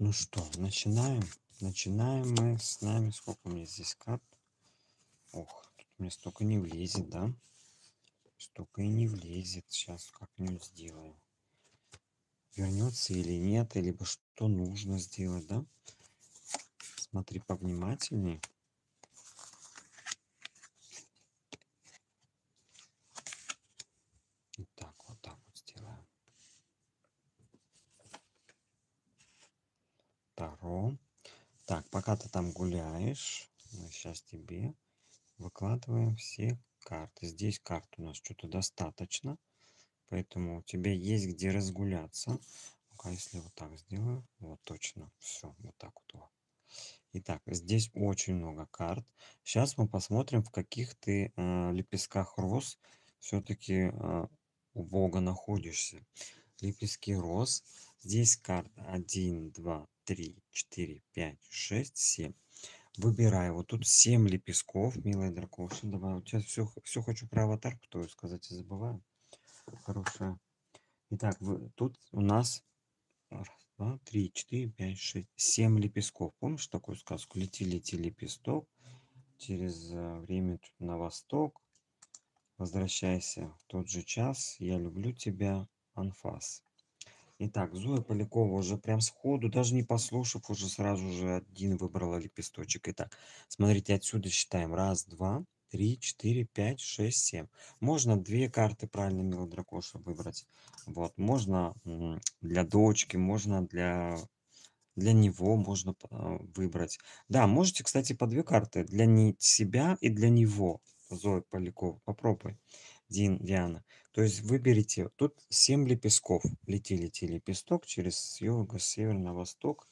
Ну что, начинаем. Начинаем мы с нами. Сколько у меня здесь карт? Ох, тут мне столько не влезет, да? Столько и не влезет. Сейчас как-нибудь сделаю. Вернется или нет, либо что нужно сделать, да? Смотри повнимательнее. Так, вот так вот сделаем. Таро. Так, пока ты там гуляешь, мы сейчас тебе выкладываем все карты. Здесь карт у нас что-то достаточно, поэтому у тебя есть где разгуляться. Ну-ка, если вот так сделаю, вот точно, все, вот так вот. Итак, здесь очень много карт. Сейчас мы посмотрим, в каких ты э, лепестках роз все-таки э, у Бога находишься. Лепестки роз. Здесь карта 1, 2, 3, 4, 5, 6, 7. Выбирай. Вот тут 7 лепестков, милая дракоша. Давай, у тебя все, все хочу про аватарку твою сказать и забываю. Хорошая. Итак, тут у нас раз, два, три, четыре, пять, шесть, семь лепестков. Помнишь такую сказку? Лети, лети, лепесток. Через э, время на восток. Возвращайся в тот же час. Я люблю тебя, Анфас. Итак, Зоя Полякова уже прям сходу, даже не послушав, уже сразу же один выбрала лепесточек. Итак, смотрите, отсюда считаем. Раз, два, три, четыре, пять, шесть, семь. Можно две карты правильно мелодракоша выбрать. Вот, можно для дочки, можно для для него можно а, выбрать. Да, можете, кстати, по две карты. Для не себя и для него. Зоя Полякова. Попробуй. Дин, Диана. То есть выберите, тут 7 лепестков. Лети, лети, лепесток через юга, север на восток.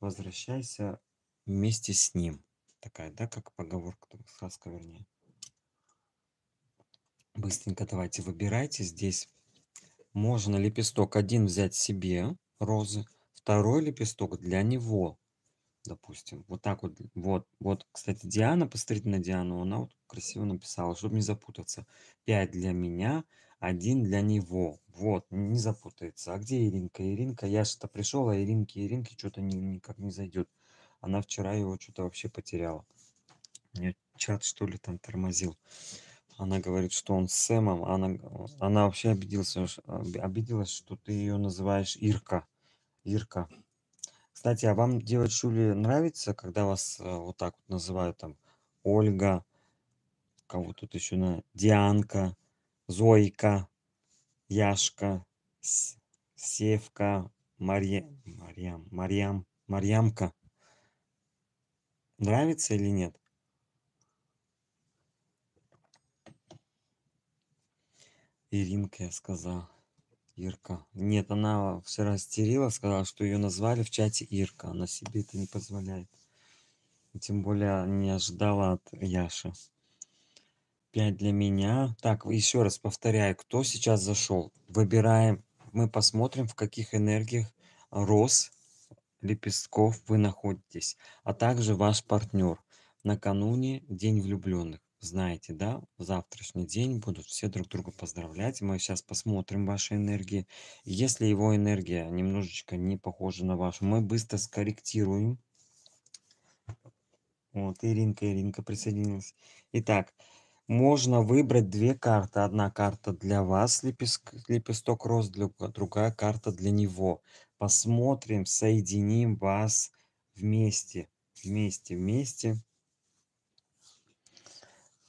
Возвращайся вместе с ним. Такая, да, как поговорка, сказка вернее. Быстренько давайте выбирайте. Здесь можно лепесток один взять себе, розы, второй лепесток для него, допустим. Вот так вот, вот, вот, кстати, Диана, посмотрите на Диану, она вот красиво написала, чтобы не запутаться. 5 для меня, один для него. Вот, не запутается. А где Иринка? Иринка, я что-то пришел, а Иринки, Иринки что-то ни, никак не зайдет. Она вчера его что-то вообще потеряла. Мне чат, что ли, там тормозил. Она говорит, что он с Сэмом. Она, она вообще обиделась, обиделась, что ты ее называешь Ирка. Ирка. Кстати, а вам, девочки, нравится, когда вас э, вот так вот называют там Ольга, кого тут еще на Дианка, Зойка, Яшка, Севка, Марья, Марьям, Марьям, Марьямка. Нравится или нет? Иринка, я сказал. Ирка. Нет, она вчера стерила, сказала, что ее назвали в чате Ирка. Она себе это не позволяет. Тем более не ожидала от Яши. 5 для меня. Так, еще раз повторяю, кто сейчас зашел. Выбираем, мы посмотрим, в каких энергиях роз, лепестков вы находитесь, а также ваш партнер. Накануне День влюбленных. Знаете, да, в завтрашний день будут все друг друга поздравлять. Мы сейчас посмотрим ваши энергии. Если его энергия немножечко не похожа на вашу, мы быстро скорректируем. Вот, Иринка, Иринка присоединилась. Итак, можно выбрать две карты. Одна карта для вас, лепесток, лепесток роз, другая карта для него. Посмотрим, соединим вас вместе. Вместе, вместе.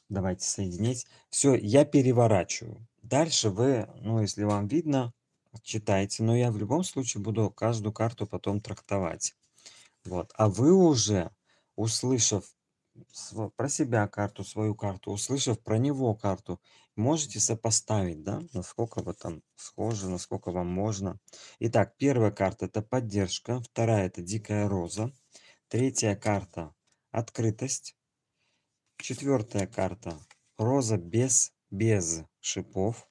Давайте соединить. Все, я переворачиваю. Дальше вы, ну, если вам видно, читайте. Но я в любом случае буду каждую карту потом трактовать. Вот. А вы уже, услышав про себя карту, свою карту, услышав про него карту, можете сопоставить, да, насколько вы там схожи, насколько вам можно. Итак, первая карта – это поддержка, вторая – это дикая роза, третья карта – открытость, четвертая карта – роза без, без шипов,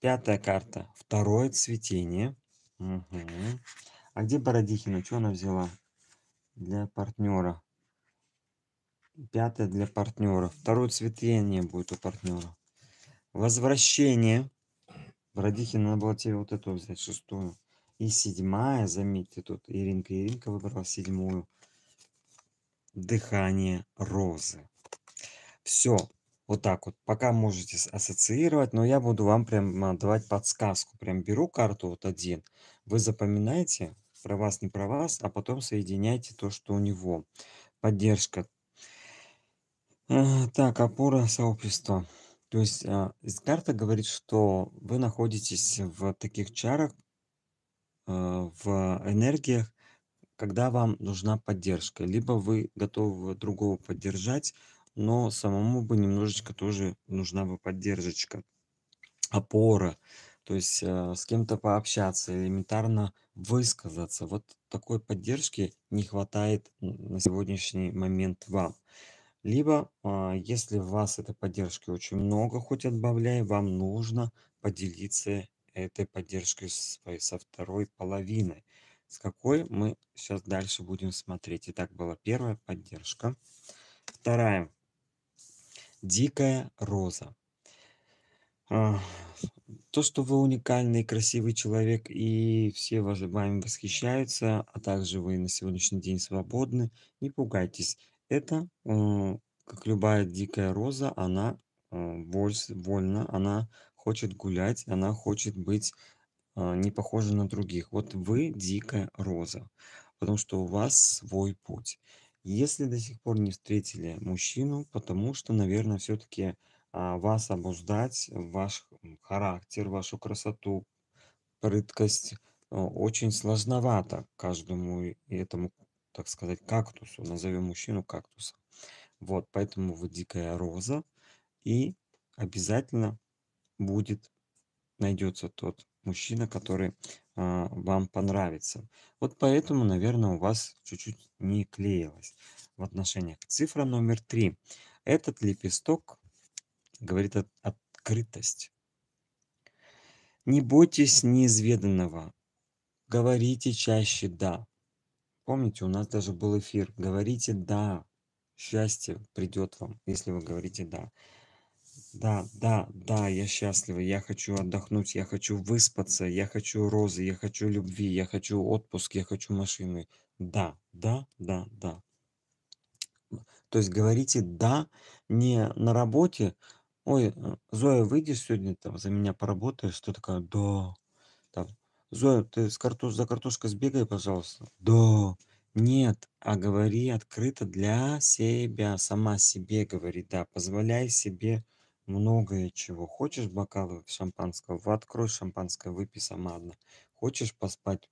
пятая карта – второе цветение. Угу. А где Бородихина? Что она взяла? Для партнера. Пятое для партнера. Второе цветение будет у партнера. Возвращение. Бородихин, надо было тебе вот эту взять, шестую. И седьмая, заметьте, тут Иринка Иринка выбрала седьмую. Дыхание розы. Все, вот так вот. Пока можете ассоциировать, но я буду вам прям давать подсказку. Прям беру карту вот один, вы запоминаете, про вас, не про вас, а потом соединяйте то, что у него. Поддержка. А, так, опора сообщества. То есть а, карта говорит, что вы находитесь в таких чарах, а, в энергиях, когда вам нужна поддержка. Либо вы готовы другого поддержать, но самому бы немножечко тоже нужна бы поддержка, опора. То есть э, с кем-то пообщаться, элементарно высказаться. Вот такой поддержки не хватает на сегодняшний момент вам. Либо, а, если у вас этой поддержки очень много, хоть отбавляй, вам нужно поделиться этой поддержкой своей, со второй половиной. С какой мы сейчас дальше будем смотреть. Итак, была первая поддержка. Вторая. Дикая роза. То, что вы уникальный, красивый человек, и все вами восхищаются, а также вы на сегодняшний день свободны, не пугайтесь. Это, э, как любая дикая роза, она э, вольна, она хочет гулять, она хочет быть э, не похожа на других. Вот вы дикая роза, потому что у вас свой путь. Если до сих пор не встретили мужчину, потому что, наверное, все-таки вас обуздать, ваш характер, вашу красоту, прыткость очень сложновато каждому этому так сказать, кактусу, назовем мужчину кактусом. Вот, поэтому вы дикая роза, и обязательно будет, найдется тот мужчина, который а, вам понравится. Вот поэтому, наверное, у вас чуть-чуть не клеилось в отношениях. Цифра номер три. Этот лепесток говорит о открытость. Не бойтесь неизведанного. Говорите чаще «да». Помните, у нас даже был эфир. Говорите «да». Счастье придет вам, если вы говорите «да». Да, да, да, я счастлива, я хочу отдохнуть, я хочу выспаться, я хочу розы, я хочу любви, я хочу отпуск, я хочу машины. Да, да, да, да. То есть говорите «да» не на работе. Ой, э, Зоя, выйдешь сегодня там за меня поработаешь? Что такое? Да. Там, Зоя, ты с картош... за картошкой сбегай, пожалуйста. Да. Нет, а говори открыто для себя, сама себе говори, да, позволяй себе многое чего. Хочешь бокалы шампанского, открой шампанское, выпей сама одна. Хочешь поспать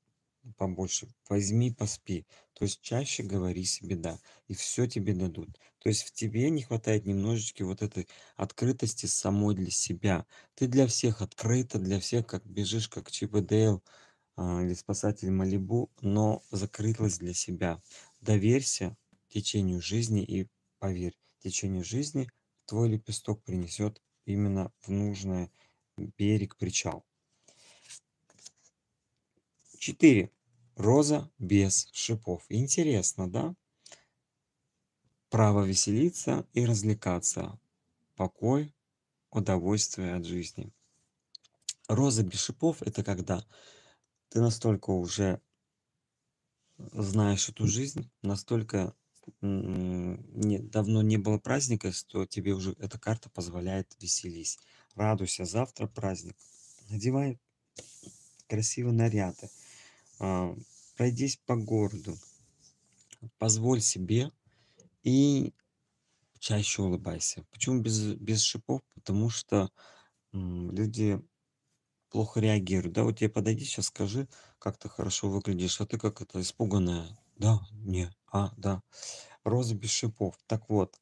побольше, возьми, поспи. То есть чаще говори себе «да», и все тебе дадут. То есть в тебе не хватает немножечко вот этой открытости самой для себя. Ты для всех открыта, для всех как бежишь, как Чип и Дейл а, или спасатель Малибу, но закрылась для себя. Доверься течению жизни и поверь, течению жизни твой лепесток принесет именно в нужный берег причал. 4. Роза без шипов. Интересно, да? Право веселиться и развлекаться. Покой, удовольствие от жизни. Роза без шипов – это когда ты настолько уже знаешь эту жизнь, настолько не, давно не было праздника, что тебе уже эта карта позволяет веселись. Радуйся, завтра праздник. Надевай красивые наряды. А, пройдись по городу, позволь себе и чаще улыбайся. Почему без, без шипов? Потому что люди плохо реагируют. Да, вот тебе подойди сейчас, скажи, как ты хорошо выглядишь, а ты как это испуганная. Да, не, а, да. Роза без шипов. Так вот,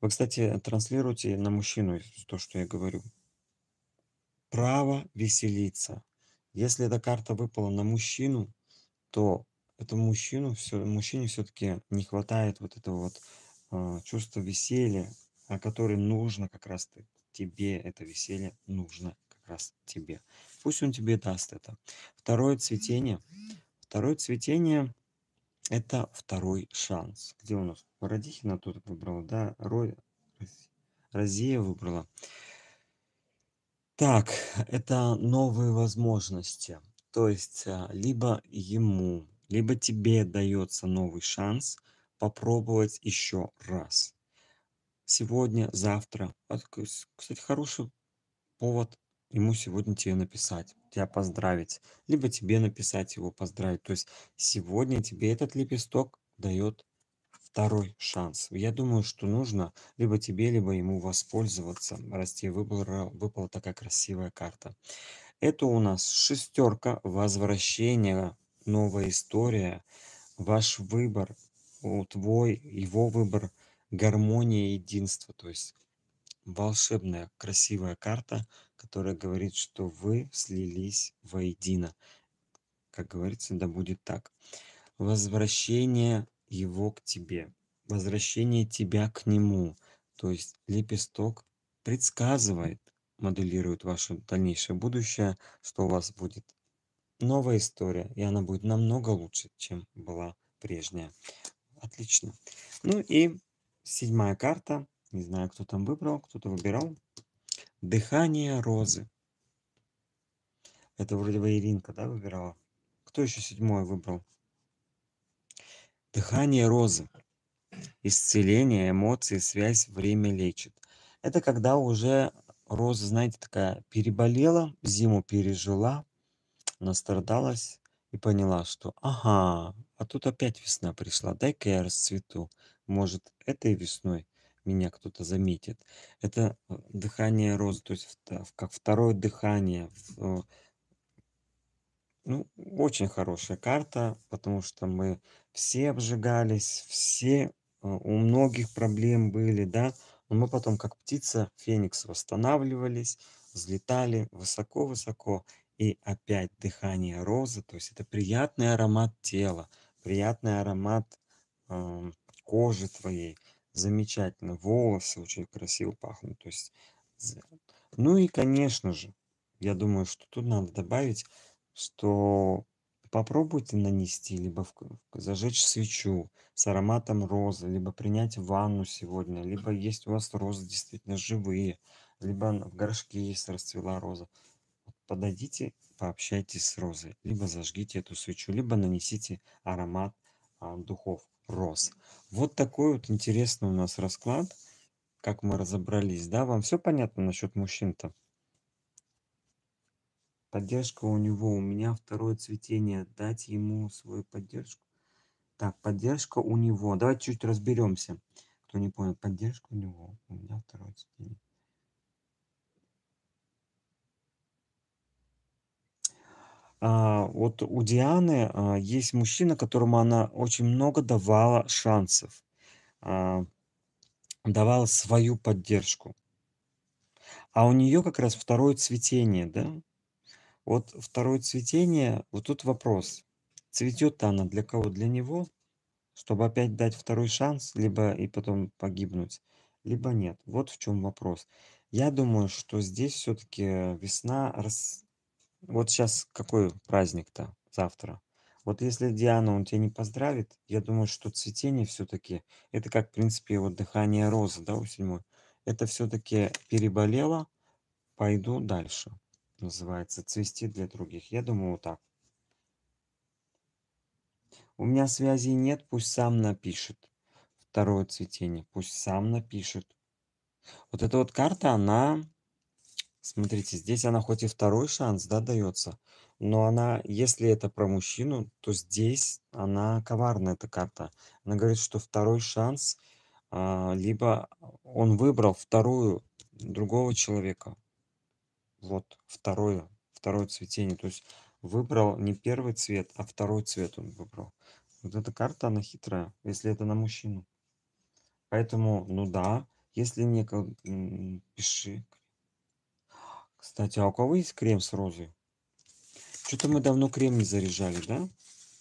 вы, кстати, транслируете на мужчину то, что я говорю. Право веселиться. Если эта карта выпала на мужчину, то этому мужчину все, мужчине все-таки не хватает вот этого вот э, чувства веселья, о котором нужно как раз тебе это веселье нужно как раз тебе. Пусть он тебе даст это. Второе цветение. Второе цветение – это второй шанс. Где у нас? Бородихина тут выбрала, да? Рой, Розия выбрала. Так, это новые возможности. То есть а, либо ему, либо тебе дается новый шанс попробовать еще раз. Сегодня, завтра. А, кстати, хороший повод ему сегодня тебе написать, тебя поздравить, либо тебе написать его поздравить. То есть сегодня тебе этот лепесток дает второй шанс. Я думаю, что нужно либо тебе, либо ему воспользоваться, раз тебе выпала, выпала такая красивая карта. Это у нас шестерка, возвращение, новая история, ваш выбор, твой, его выбор, гармония, единство. То есть волшебная, красивая карта, которая говорит, что вы слились воедино. Как говорится, да будет так. Возвращение его к тебе, возвращение тебя к нему. То есть лепесток предсказывает, моделирует ваше дальнейшее будущее, что у вас будет новая история, и она будет намного лучше, чем была прежняя. Отлично. Ну и седьмая карта не знаю, кто там выбрал, кто-то выбирал. Дыхание розы. Это вроде бы Иринка, да, выбирала? Кто еще седьмое выбрал? Дыхание розы. Исцеление, эмоции, связь, время лечит. Это когда уже роза, знаете, такая переболела, зиму пережила, настрадалась и поняла, что ага, а тут опять весна пришла, дай-ка я расцвету. Может, этой весной меня кто-то заметит. Это э, дыхание розы, то есть как второе дыхание. Ну, очень хорошая карта, потому что мы все обжигались, все, э, у многих проблем были, да, но мы потом, как птица, феникс, восстанавливались, взлетали высоко-высоко, и опять дыхание розы, то есть это приятный аромат тела, приятный аромат э, кожи твоей, замечательно. Волосы очень красиво пахнут. То есть, ну и, конечно же, я думаю, что тут надо добавить, что попробуйте нанести, либо зажечь свечу с ароматом розы, либо принять ванну сегодня, либо есть у вас розы действительно живые, либо в горшке есть расцвела роза. Подойдите, пообщайтесь с розой, либо зажгите эту свечу, либо нанесите аромат а, духов роз. Вот такой вот интересный у нас расклад, как мы разобрались, да? Вам все понятно насчет мужчин-то? Поддержка у него, у меня второе цветение, дать ему свою поддержку. Так, поддержка у него. Давайте чуть разберемся. Кто не понял, поддержка у него, у меня второе цветение. А, вот у Дианы а, есть мужчина, которому она очень много давала шансов, а, давала свою поддержку. А у нее как раз второе цветение, да? Вот второе цветение, вот тут вопрос. Цветет она для кого? Для него, чтобы опять дать второй шанс, либо и потом погибнуть, либо нет. Вот в чем вопрос. Я думаю, что здесь все-таки весна рас вот сейчас какой праздник-то завтра? Вот если Диана, он тебя не поздравит, я думаю, что цветение все-таки, это как, в принципе, вот дыхание розы, да, у седьмой. Это все-таки переболело, пойду дальше, называется, цвести для других. Я думаю, вот так. У меня связи нет, пусть сам напишет. Второе цветение, пусть сам напишет. Вот эта вот карта, она Смотрите, здесь она хоть и второй шанс, да, дается, но она, если это про мужчину, то здесь она коварная, эта карта. Она говорит, что второй шанс, а, либо он выбрал вторую, другого человека. Вот, второе, второе цветение. То есть выбрал не первый цвет, а второй цвет он выбрал. Вот эта карта, она хитрая, если это на мужчину. Поэтому, ну да, если мне пиши, кстати, а у кого есть крем с розой? Что-то мы давно крем не заряжали, да?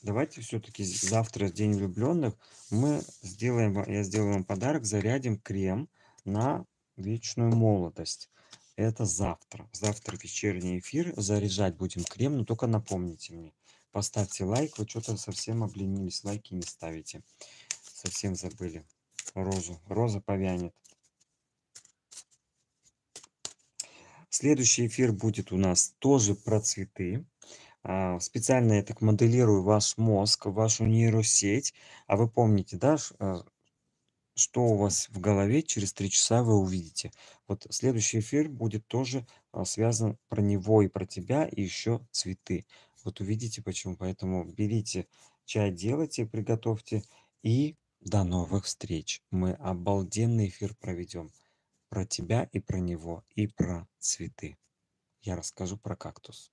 Давайте все-таки завтра, день влюбленных, мы сделаем, я сделаю вам подарок, зарядим крем на вечную молодость. Это завтра. Завтра вечерний эфир. Заряжать будем крем, но только напомните мне. Поставьте лайк. Вы что-то совсем обленились. Лайки не ставите. Совсем забыли. Розу. Роза повянет. Следующий эфир будет у нас тоже про цветы. а, специально я так моделирую ваш мозг, вашу нейросеть. А вы помните, да, а, что у вас в голове через 3 часа вы увидите. Вот следующий эфир будет тоже, а, связан про него и про тебя, и еще цветы. Вот увидите почему. Поэтому берите чай, делайте, приготовьте. И до новых встреч. Мы обалденный эфир проведем про тебя и про него, и про цветы. Я расскажу про кактус.